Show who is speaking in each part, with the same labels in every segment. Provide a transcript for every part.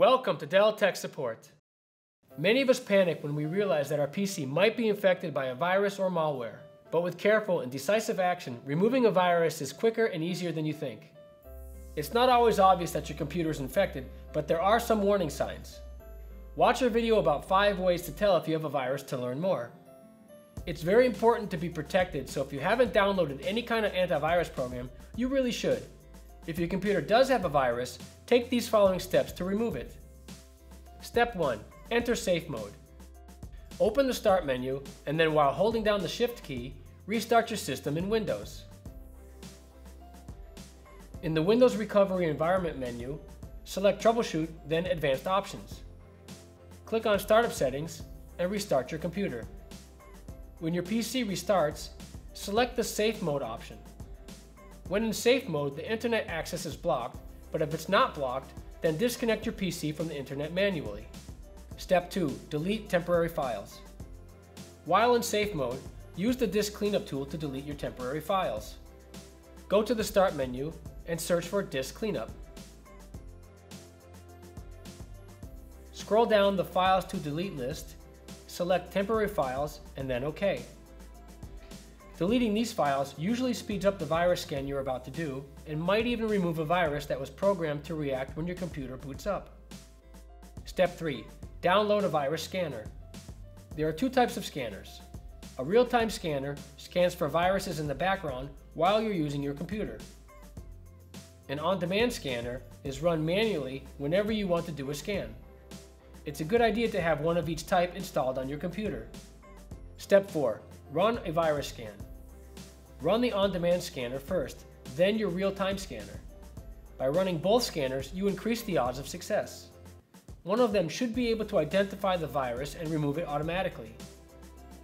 Speaker 1: Welcome to Dell Tech Support. Many of us panic when we realize that our PC might be infected by a virus or malware. But with careful and decisive action, removing a virus is quicker and easier than you think. It's not always obvious that your computer is infected, but there are some warning signs. Watch our video about 5 ways to tell if you have a virus to learn more. It's very important to be protected, so if you haven't downloaded any kind of antivirus program, you really should. If your computer does have a virus, take these following steps to remove it. Step 1. Enter Safe Mode. Open the Start menu, and then while holding down the Shift key, restart your system in Windows. In the Windows Recovery Environment menu, select Troubleshoot, then Advanced Options. Click on Startup Settings and restart your computer. When your PC restarts, select the Safe Mode option. When in safe mode, the internet access is blocked, but if it's not blocked, then disconnect your PC from the internet manually. Step 2. Delete temporary files. While in safe mode, use the disk cleanup tool to delete your temporary files. Go to the Start menu and search for Disk Cleanup. Scroll down the Files to Delete list, select Temporary Files, and then OK. Deleting these files usually speeds up the virus scan you're about to do, and might even remove a virus that was programmed to react when your computer boots up. Step 3. Download a virus scanner. There are two types of scanners. A real-time scanner scans for viruses in the background while you're using your computer. An on-demand scanner is run manually whenever you want to do a scan. It's a good idea to have one of each type installed on your computer. Step 4. Run a virus scan. Run the on-demand scanner first, then your real-time scanner. By running both scanners, you increase the odds of success. One of them should be able to identify the virus and remove it automatically.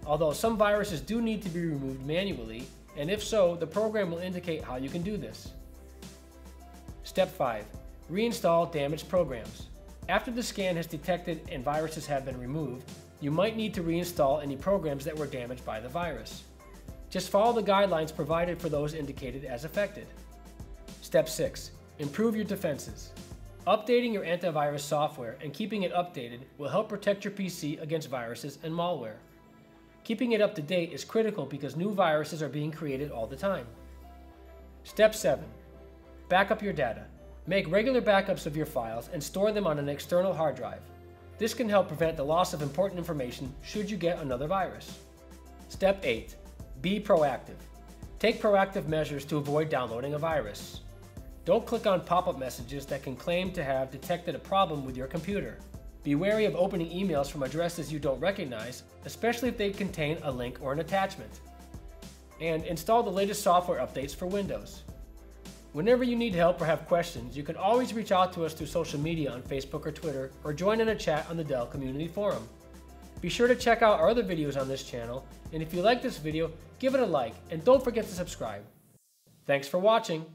Speaker 1: Although some viruses do need to be removed manually, and if so, the program will indicate how you can do this. Step 5. Reinstall damaged programs. After the scan has detected and viruses have been removed, you might need to reinstall any programs that were damaged by the virus. Just follow the guidelines provided for those indicated as affected. Step 6. Improve your defenses. Updating your antivirus software and keeping it updated will help protect your PC against viruses and malware. Keeping it up to date is critical because new viruses are being created all the time. Step 7. Backup your data. Make regular backups of your files and store them on an external hard drive. This can help prevent the loss of important information should you get another virus. Step 8. Be proactive. Take proactive measures to avoid downloading a virus. Don't click on pop-up messages that can claim to have detected a problem with your computer. Be wary of opening emails from addresses you don't recognize, especially if they contain a link or an attachment. And install the latest software updates for Windows. Whenever you need help or have questions, you can always reach out to us through social media on Facebook or Twitter, or join in a chat on the Dell Community Forum. Be sure to check out our other videos on this channel, and if you like this video, give it a like, and don't forget to subscribe. Thanks for watching!